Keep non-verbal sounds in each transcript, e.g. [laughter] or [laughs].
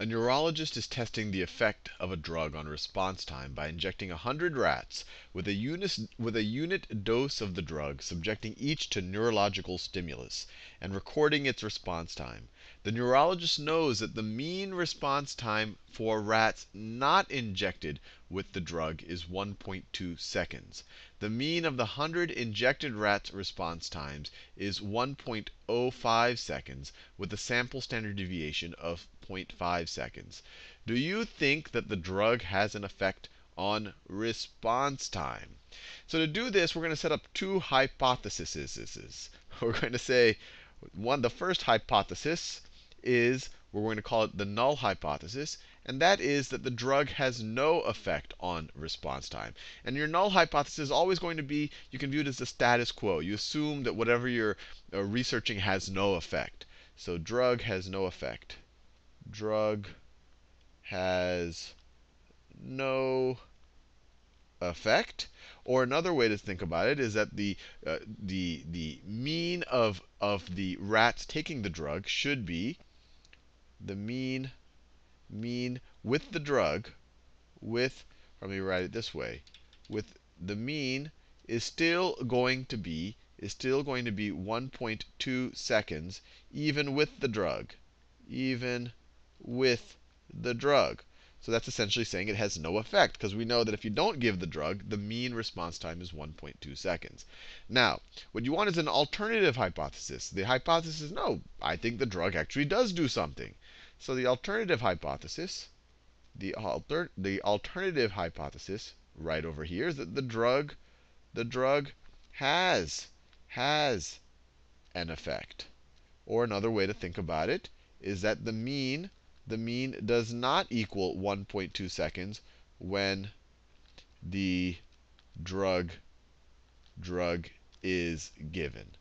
A neurologist is testing the effect of a drug on response time by injecting 100 rats with a, unit, with a unit dose of the drug, subjecting each to neurological stimulus, and recording its response time. The neurologist knows that the mean response time for rats not injected with the drug is 1.2 seconds. The mean of the 100 injected rats' response times is 1.05 seconds, with a sample standard deviation of 0.5 seconds. Do you think that the drug has an effect on response time? So to do this, we're going to set up two hypotheses. [laughs] We're going to say one the first hypothesis is we're going to call it the null hypothesis, and that is that the drug has no effect on response time. And your null hypothesis is always going to be, you can view it as the status quo. You assume that whatever you're uh, researching has no effect. So drug has no effect drug has no effect. Or another way to think about it is that the, uh, the, the mean of, of the rats taking the drug should be the mean, mean with the drug, with, let me write it this way, with the mean is still going to be is still going to be 1.2 seconds even with the drug, even with the drug. So that's essentially saying it has no effect, because we know that if you don't give the drug, the mean response time is 1.2 seconds. Now, what you want is an alternative hypothesis. The hypothesis is, no, I think the drug actually does do something. So the alternative hypothesis, the, alter, the alternative hypothesis right over here is that the drug, the drug has, has an effect. Or another way to think about it is that the mean the mean does not equal 1.2 seconds when the drug drug is given.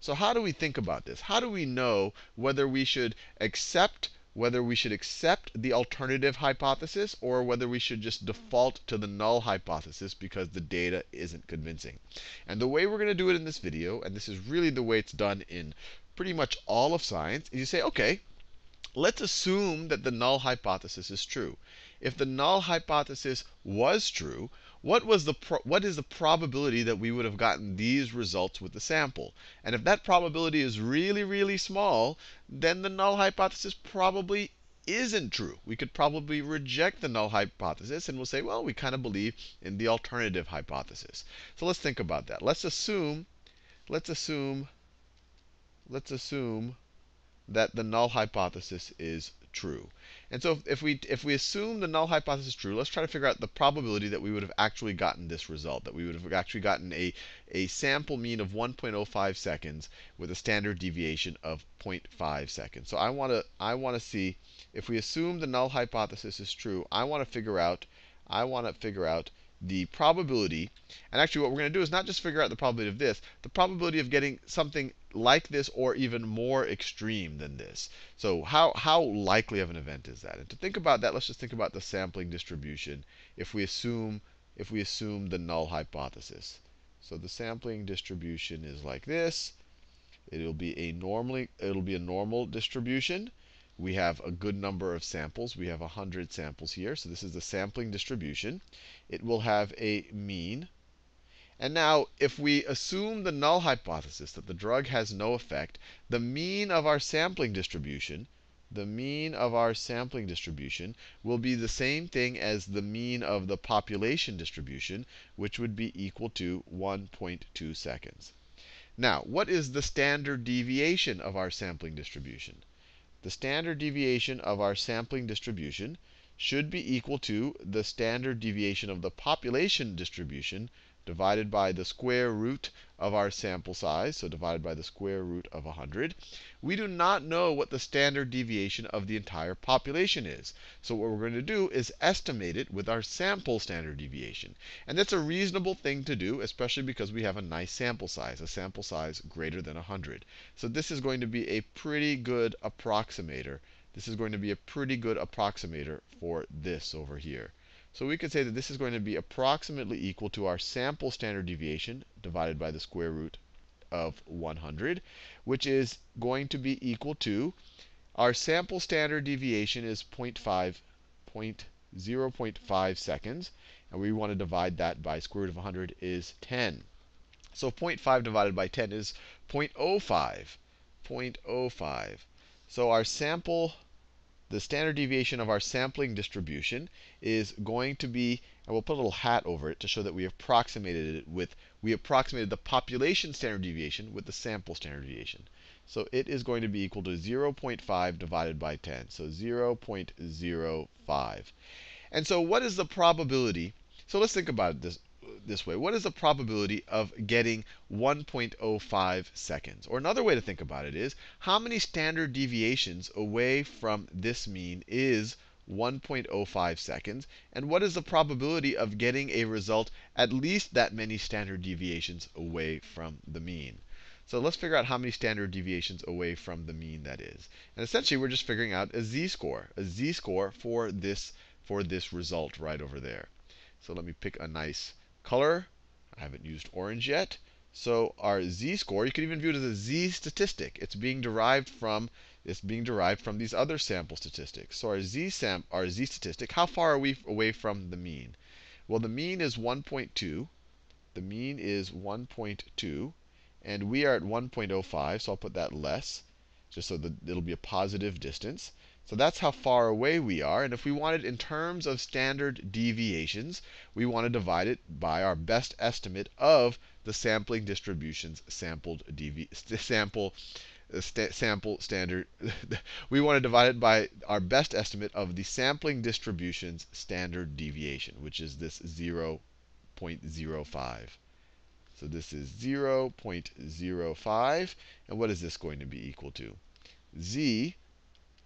So how do we think about this? How do we know whether we should accept whether we should accept the alternative hypothesis or whether we should just default to the null hypothesis because the data isn't convincing. And the way we're going to do it in this video, and this is really the way it's done in pretty much all of science, is you say, okay, let's assume that the null hypothesis is true. If the null hypothesis was true, what, was the what is the probability that we would have gotten these results with the sample? And if that probability is really, really small, then the null hypothesis probably isn't true. We could probably reject the null hypothesis and we'll say, well, we kind of believe in the alternative hypothesis. So let's think about that. Let's assume, let's assume, let's assume that the null hypothesis is true. And so if we, if we assume the null hypothesis is true, let's try to figure out the probability that we would have actually gotten this result, that we would have actually gotten a, a sample mean of 1.05 seconds with a standard deviation of 0.5 seconds. So I want to I want to see if we assume the null hypothesis is true, I want to figure out I want to figure out the probability. And actually, what we're going to do is not just figure out the probability of this, the probability of getting something like this or even more extreme than this. So how, how likely of an event is that? And to think about that, let's just think about the sampling distribution if we assume, if we assume the null hypothesis. So the sampling distribution is like this. It'll be a normally it'll be a normal distribution. We have a good number of samples. We have 100 samples here. So this is the sampling distribution. It will have a mean. And now, if we assume the null hypothesis that the drug has no effect, the mean of our sampling distribution, the mean of our sampling distribution will be the same thing as the mean of the population distribution, which would be equal to 1.2 seconds. Now, what is the standard deviation of our sampling distribution? The standard deviation of our sampling distribution should be equal to the standard deviation of the population distribution divided by the square root of our sample size, so divided by the square root of 100. We do not know what the standard deviation of the entire population is. So what we're going to do is estimate it with our sample standard deviation. And that's a reasonable thing to do, especially because we have a nice sample size, a sample size greater than 100. So this is going to be a pretty good approximator. This is going to be a pretty good approximator for this over here. So we could say that this is going to be approximately equal to our sample standard deviation divided by the square root of 100, which is going to be equal to our sample standard deviation is 0.5, 0.5 seconds. And we want to divide that by square root of 100 is 10. So 0.5 divided by 10 is 0.05. 0.05. So our sample, the standard deviation of our sampling distribution is going to be, and we'll put a little hat over it to show that we approximated it with, we approximated the population standard deviation with the sample standard deviation. So it is going to be equal to 0.5 divided by 10. So 0.05. And so what is the probability? So let's think about this, this way. What is the probability of getting 1.05 seconds? Or another way to think about it is, how many standard deviations away from this mean is 1.05 seconds? And what is the probability of getting a result at least that many standard deviations away from the mean? So let's figure out how many standard deviations away from the mean that is. And essentially, we're just figuring out a z-score, a z-score for this, for this result right over there. So let me pick a nice color. I haven't used orange yet. So our z-score, you could even view it as a z statistic. It's being derived from it's being derived from these other sample statistics. So our z sam our z statistic, how far are we away from the mean? Well, the mean is 1.2. The mean is 1.2. And we are at 1.05, so I'll put that less, just so that it'll be a positive distance. So that's how far away we are. And if we wanted in terms of standard deviations, we want to divide it by our best estimate of the sampling distribution's sampled devi sample uh, st sample standard. [laughs] we want to divide it by our best estimate of the sampling distribution's standard deviation, which is this 0.05. So this is 0.05. And what is this going to be equal to? z,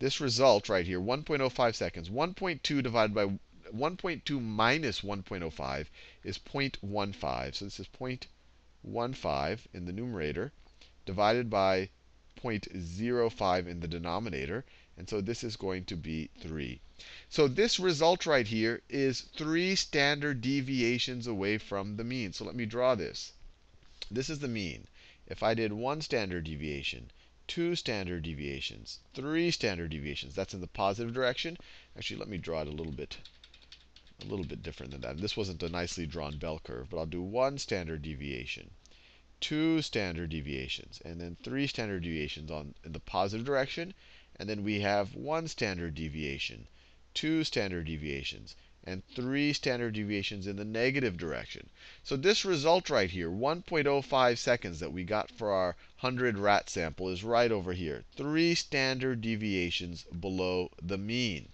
this result right here, 1.05 seconds, 1.2 divided by 1.2 minus 1.05 is 0.15. So this is 0.15 in the numerator divided by 0.05 in the denominator. And so this is going to be 3. So this result right here is 3 standard deviations away from the mean. So let me draw this. This is the mean. If I did one standard deviation, two standard deviations, three standard deviations, that's in the positive direction. Actually, let me draw it a little bit a little bit different than that. This wasn't a nicely drawn bell curve, but I'll do one standard deviation, two standard deviations, and then three standard deviations on in the positive direction, and then we have one standard deviation, two standard deviations, and three standard deviations in the negative direction. So this result right here, 1.05 seconds that we got for our 100 rat sample is right over here. Three standard deviations below the mean.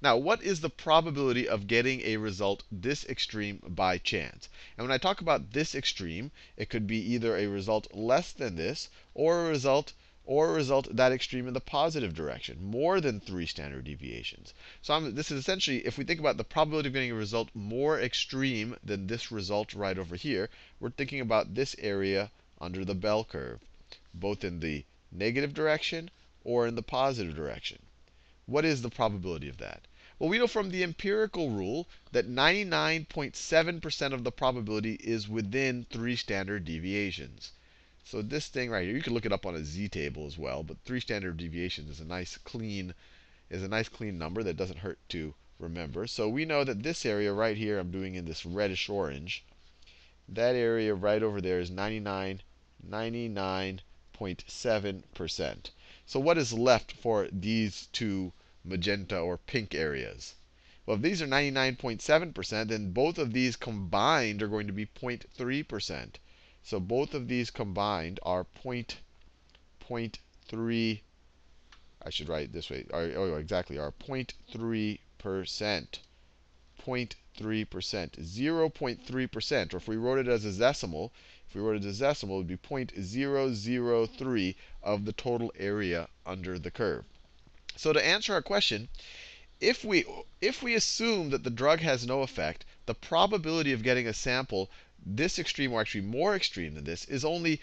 Now, what is the probability of getting a result this extreme by chance? And when I talk about this extreme, it could be either a result less than this or a result or a result that extreme in the positive direction, more than three standard deviations. So I'm, this is essentially, if we think about the probability of getting a result more extreme than this result right over here, we're thinking about this area under the bell curve, both in the negative direction or in the positive direction. What is the probability of that? Well, we know from the empirical rule that 99.7% of the probability is within three standard deviations. So this thing right here, you can look it up on a z-table as well, but three standard deviations is a nice clean is a nice clean number that doesn't hurt to remember. So we know that this area right here, I'm doing in this reddish orange, that area right over there is 99, 99.7%. So what is left for these two magenta or pink areas? Well, if these are 99.7%, then both of these combined are going to be 0.3%. So both of these combined are point, 0.3, I should write it this way, are, oh, exactly, are 0.3%. 0.3%, 0.3%, or if we wrote it as a decimal, if we wrote it as a decimal, it would be 0.003 of the total area under the curve. So to answer our question, if we, if we assume that the drug has no effect, the probability of getting a sample this extreme, or actually more extreme than this, is only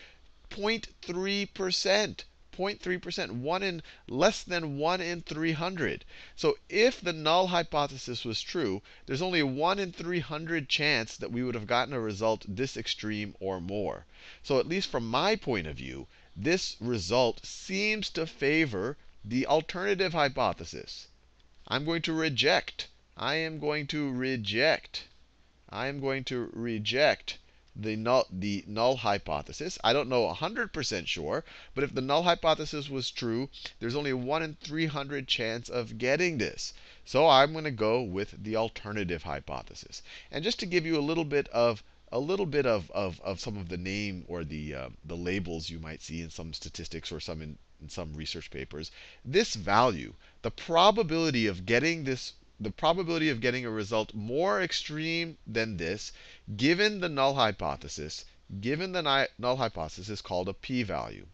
0.3%. 0.3%, one in less than 1 in 300. So if the null hypothesis was true, there's only a 1 in 300 chance that we would have gotten a result this extreme or more. So at least from my point of view, this result seems to favor the alternative hypothesis. I'm going to reject. I am going to reject. I am going to reject the null, the null hypothesis. I don't know 100% sure, but if the null hypothesis was true, there's only a 1 in 300 chance of getting this. So I'm going to go with the alternative hypothesis. And just to give you a little bit of a little bit of, of, of some of the name or the, uh, the labels you might see in some statistics or some in, in some research papers. This value, the probability of getting this the probability of getting a result more extreme than this, given the null hypothesis, given the null hypothesis is called a p-value.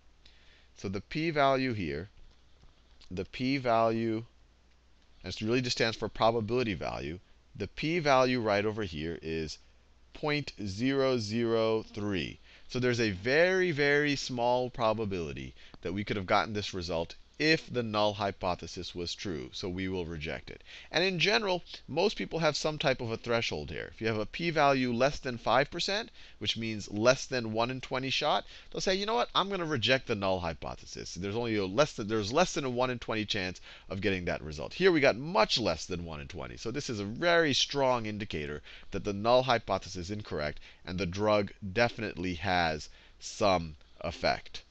So the p-value here, the p-value, and it really just stands for probability value. The p-value right over here is 0.003. So there's a very, very small probability that we could have gotten this result if the null hypothesis was true. So we will reject it. And in general, most people have some type of a threshold here. If you have a p-value less than 5%, which means less than 1 in 20 shot, they'll say, you know what, I'm going to reject the null hypothesis. There's only a less than there's less than a 1 in 20 chance of getting that result. Here we got much less than 1 in 20. So this is a very strong indicator that the null hypothesis is incorrect and the drug definitely has some effect.